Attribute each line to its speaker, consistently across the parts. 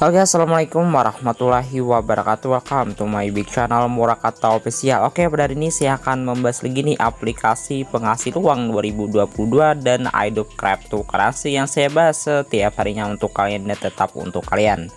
Speaker 1: Oke assalamualaikum warahmatullahi wabarakatuh. Welcome to my big channel Murakata Official. Oke pada hari ini saya akan membahas lagi nih aplikasi penghasil uang 2022 dan Adobe Cryptocurrency yang saya bahas setiap harinya untuk kalian dan tetap untuk kalian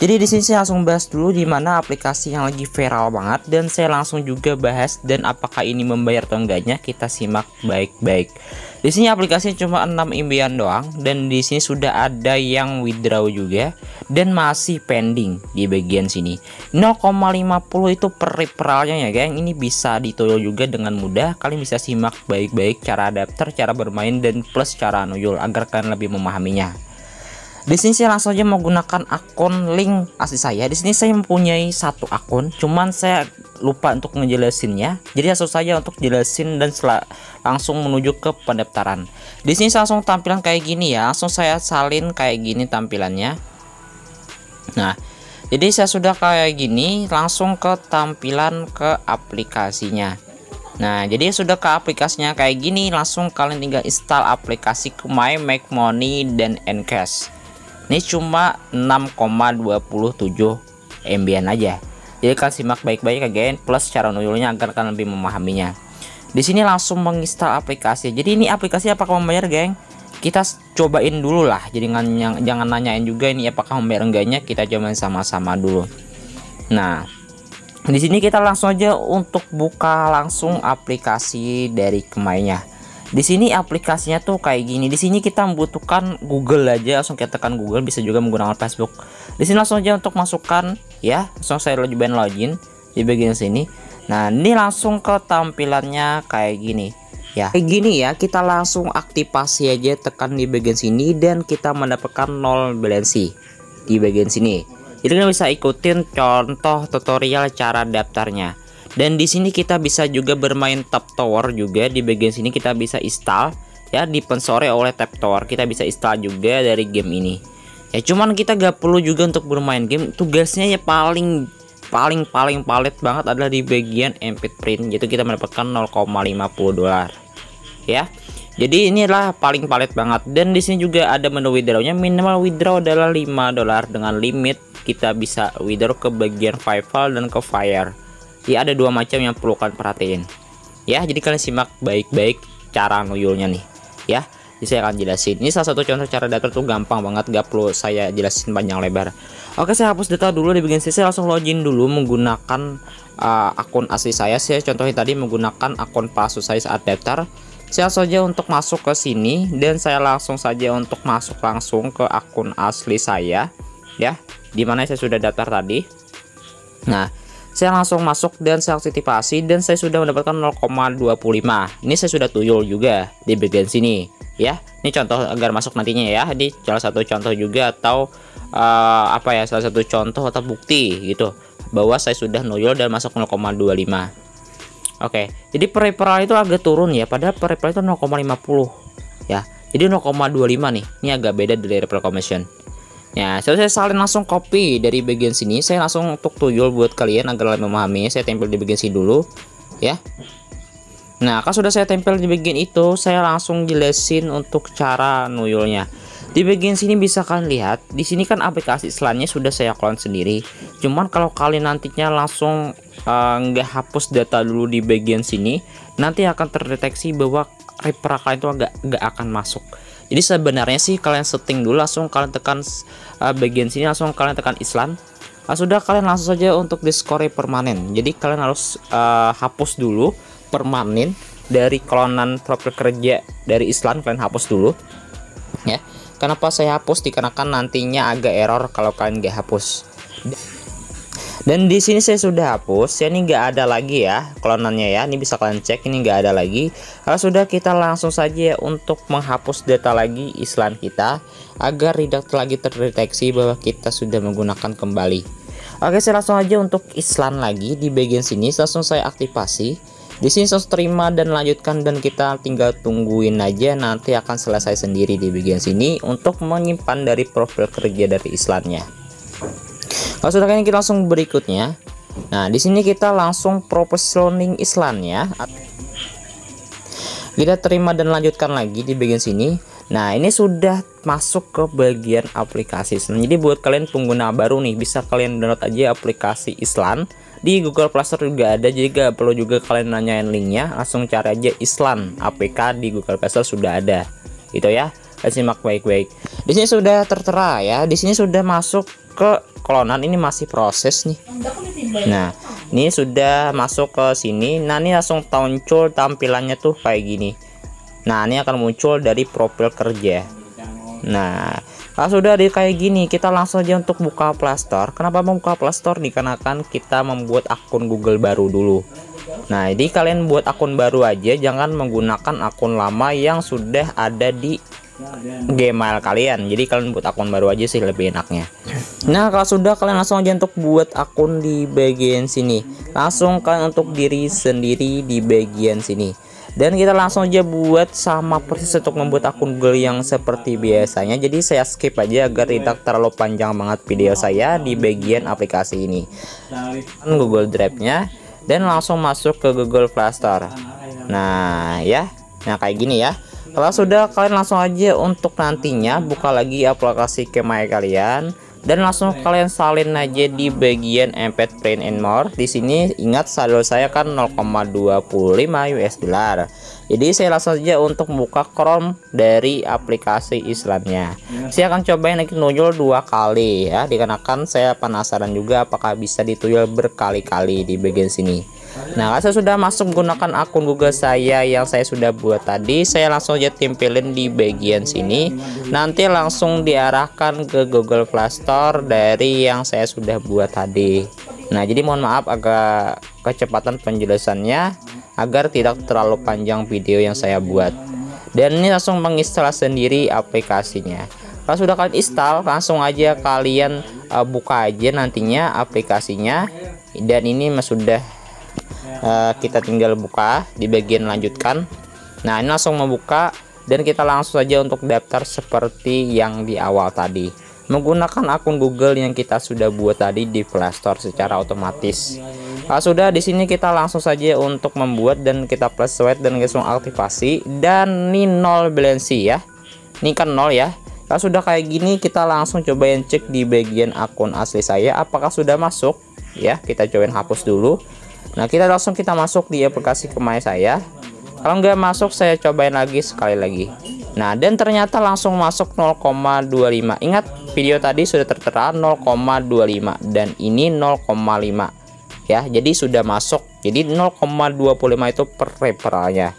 Speaker 1: jadi di sini saya langsung bahas dulu di mana aplikasi yang lagi viral banget dan saya langsung juga bahas dan apakah ini membayar atau enggaknya kita simak baik-baik. Di sini aplikasinya cuma 6 impian doang dan di sini sudah ada yang withdraw juga dan masih pending di bagian sini. 0,50 itu per referralnya ya geng. Ini bisa ditoyo juga dengan mudah. Kalian bisa simak baik-baik cara adapter, cara bermain dan plus cara nuyul agar kalian lebih memahaminya. Di sini saya langsung aja menggunakan akun link asli saya. Di sini saya mempunyai satu akun, cuman saya lupa untuk ngejelasinnya. Jadi langsung saja untuk jelasin dan langsung menuju ke pendaftaran. Di sini langsung tampilan kayak gini ya. Langsung saya salin kayak gini tampilannya. Nah, jadi saya sudah kayak gini, langsung ke tampilan ke aplikasinya. Nah, jadi sudah ke aplikasinya kayak gini, langsung kalian tinggal install aplikasi My Make Money dan Encash ini cuma 6,27 MB aja. Jadi kalian simak baik-baik again plus cara nuyulnya agar kalian lebih memahaminya. Di sini langsung menginstal aplikasi. Jadi ini aplikasi apakah membayar geng? Kita cobain dulu lah. Jadi jangan, jangan nanyain juga ini apakah membayar enggaknya. Kita cobain sama-sama dulu. Nah di sini kita langsung aja untuk buka langsung aplikasi dari kemainya di sini aplikasinya tuh kayak gini. Di sini kita membutuhkan Google aja langsung kita tekan Google bisa juga menggunakan Facebook. Di sini langsung aja untuk masukkan ya langsung saya login login di bagian sini. Nah ini langsung ke tampilannya kayak gini ya. Kayak gini ya kita langsung aktifasi aja tekan di bagian sini dan kita mendapatkan nol balansi di bagian sini. Jadi kita bisa ikutin contoh tutorial cara daftarnya dan di sini kita bisa juga bermain tap tower juga. Di bagian sini kita bisa install. Ya dipensore oleh tap tower. Kita bisa install juga dari game ini. Ya cuman kita gak perlu juga untuk bermain game. Tugasnya ya paling paling paling palet banget adalah di bagian MP print. Yaitu kita mendapatkan 0,50 dolar. Ya. Jadi ini adalah paling palet banget. Dan di sini juga ada menu withdrawnya. Minimal withdraw adalah 5 dolar. Dengan limit kita bisa withdraw ke bagian PayPal dan ke Fire ya ada dua macam yang perlu kalian perhatiin. Ya jadi kalian simak baik-baik cara nuyulnya nih. Ya jadi saya akan jelasin. Ini salah satu contoh cara data tuh gampang banget gak perlu saya jelasin panjang lebar. Oke saya hapus data dulu di bagian sini. Saya langsung login dulu menggunakan uh, akun asli saya. Saya contohnya tadi menggunakan akun palsu saya saat daftar. Saya saja untuk masuk ke sini dan saya langsung saja untuk masuk langsung ke akun asli saya. Ya di mana saya sudah daftar tadi. Nah saya langsung masuk dan saya aktifasi dan saya sudah mendapatkan 0,25 ini saya sudah tuyul juga di bagian sini ya ini contoh agar masuk nantinya ya ini salah satu contoh juga atau uh, apa ya salah satu contoh atau bukti gitu bahwa saya sudah nuyul dan masuk 0,25 Oke, jadi per itu agak turun ya, padahal per itu 0,50 ya. Jadi 0,25 nih. Ini agak beda dari referral commission. Ya, saya salin langsung copy dari bagian sini. Saya langsung untuk tuyul buat kalian agar lebih memahami. Saya tempel di bagian sini dulu, ya. Nah, kalau sudah saya tempel di bagian itu, saya langsung jelasin untuk cara nuyulnya. Di bagian sini bisa kalian lihat, di sini kan aplikasi selannya sudah saya clone sendiri. Cuman kalau kalian nantinya langsung eh, nggak uh, hapus data dulu di bagian sini, nanti akan terdeteksi bahwa referral itu nggak nggak akan masuk jadi sebenarnya sih kalian setting dulu langsung kalian tekan uh, bagian sini langsung kalian tekan Islam. Nah, sudah kalian langsung saja untuk diskore permanen. Jadi kalian harus uh, hapus dulu permanen dari klonan profil kerja dari Islam kalian hapus dulu ya. Kenapa saya hapus? Dikarenakan nantinya agak error kalau kalian gak hapus dan di sini saya sudah hapus. Ya ini nggak ada lagi ya klonannya ya. Ini bisa kalian cek ini nggak ada lagi. Kalau sudah kita langsung saja ya untuk menghapus data lagi islan kita agar tidak lagi terdeteksi bahwa kita sudah menggunakan kembali. Oke saya langsung aja untuk islan lagi di bagian sini. Langsung saya aktifasi. Di sini saya terima dan lanjutkan dan kita tinggal tungguin aja. Nanti akan selesai sendiri di bagian sini untuk menyimpan dari profil kerja dari islannya kalau sudah kalian kita langsung berikutnya. Nah, di sini kita langsung propositioning Islam ya. Kita terima dan lanjutkan lagi di bagian sini. Nah ini sudah masuk ke bagian aplikasi Jadi buat kalian pengguna baru nih bisa kalian download aja aplikasi Islan Di Google Play Store juga ada jadi gak perlu juga kalian nanyain linknya. Langsung cari aja Islan APK di Google Play Store sudah ada. Gitu ya. Simak baik-baik. Di sini sudah tertera ya. Di sini sudah masuk ke klonan ini masih proses nih. Nah ini sudah masuk ke sini. Nah ini langsung muncul tampilannya tuh kayak gini. Nah ini akan muncul dari profil kerja. Nah kalau sudah di kayak gini kita langsung aja untuk buka Playstore Kenapa membuka Playstore dikarenakan kita membuat akun Google baru dulu. Nah jadi kalian buat akun baru aja jangan menggunakan akun lama yang sudah ada di Gmail kalian. Jadi kalian buat akun baru aja sih lebih enaknya. Nah kalau sudah kalian langsung aja untuk buat akun di bagian sini. Langsung kalian untuk diri sendiri di bagian sini. Dan kita langsung aja buat sama persis untuk membuat akun Google yang seperti biasanya. Jadi saya skip aja agar tidak terlalu panjang banget video saya di bagian aplikasi ini. Google Drive nya dan langsung masuk ke Google Play Store. Nah ya. Nah kayak gini ya kalau sudah kalian langsung aja untuk nantinya buka lagi aplikasi Kemai kalian. Dan langsung kalian salin aja di bagian embed print and more. Di sini ingat saldo saya kan 0,25 US dollar. Jadi saya langsung saja untuk membuka Chrome dari aplikasi Islamnya. Saya akan cobain lagi nunjuk dua kali ya. Dikarenakan saya penasaran juga apakah bisa dituyul berkali-kali di bagian sini Nah, saya sudah masuk menggunakan akun Google saya yang saya sudah buat tadi. Saya langsung aja tempelin di bagian sini. Nanti langsung diarahkan ke Google Play Store dari yang saya sudah buat tadi. Nah, jadi mohon maaf agak kecepatan penjelasannya agar tidak terlalu panjang video yang saya buat. Dan ini langsung menginstal sendiri aplikasinya. Kalau sudah kalian install, langsung aja kalian uh, buka aja nantinya aplikasinya. Dan ini sudah uh, kita tinggal buka di bagian lanjutkan nah ini langsung membuka dan kita langsung saja untuk daftar seperti yang di awal tadi menggunakan akun Google yang kita sudah buat tadi di Playstore secara otomatis. Nah, sudah di sini kita langsung saja untuk membuat dan kita plus sweat dan langsung aktivasi dan ini nol balansi ya. Ini kan nol ya. Kalau sudah kayak gini kita langsung cobain cek di bagian akun asli saya apakah sudah masuk ya. Kita cobain hapus dulu. Nah kita langsung kita masuk di aplikasi Kemai saya. Kalau nggak masuk saya cobain lagi sekali lagi. Nah dan ternyata langsung masuk 0,25 ingat video tadi sudah tertera 0,25 dan ini 0,5 ya jadi sudah masuk. Jadi 0,25 itu per referralnya.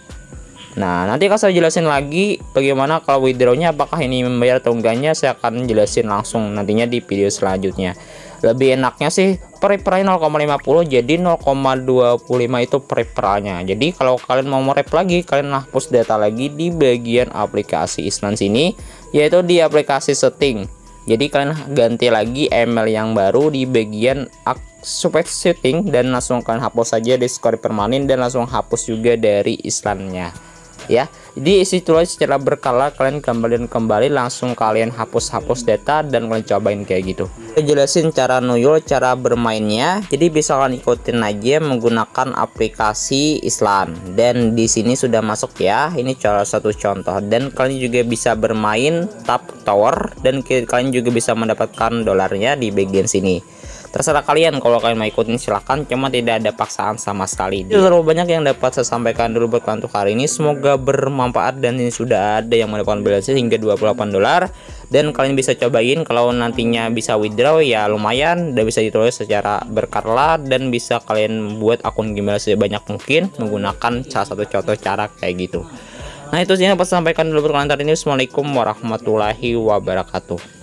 Speaker 1: Nah nanti akan saya jelasin lagi bagaimana kalau withdrawnya apakah ini membayar atau enggaknya saya akan jelasin langsung nantinya di video selanjutnya. Lebih enaknya sih prefernya 0,50 jadi 0,25 itu prefernya jadi kalau kalian mau merep lagi kalian hapus data lagi di bagian aplikasi Isnan sini yaitu di aplikasi setting jadi kalian ganti lagi email yang baru di bagian support setting dan langsung kalian hapus saja di skor permanen dan langsung hapus juga dari Islannya ya. Jadi isi tulis secara berkala kalian kembali kembali langsung kalian hapus-hapus data dan kalian cobain kayak gitu. Saya jelasin cara nuyul cara bermainnya. Jadi bisa kalian ikutin aja menggunakan aplikasi Islam dan di sini sudah masuk ya. Ini salah satu contoh. Dan kalian juga bisa bermain tap tower. Dan kalian juga bisa mendapatkan dolarnya di bagian sini terserah kalian kalau kalian mau ikutin silahkan. Cuma tidak ada paksaan sama sekali. Itu terlalu banyak yang dapat saya sampaikan dulu buat kalian untuk hari ini. Semoga bermanfaat dan ini sudah ada yang mendapatkan balance hingga 28 dolar. Dan kalian bisa cobain kalau nantinya bisa withdraw ya lumayan. Dan bisa ditulis secara berkala dan bisa kalian buat akun gmail sebanyak mungkin menggunakan salah satu contoh cara kayak gitu. Nah itu sih yang saya sampaikan dulu buat kalian hari ini. Assalamualaikum warahmatullahi wabarakatuh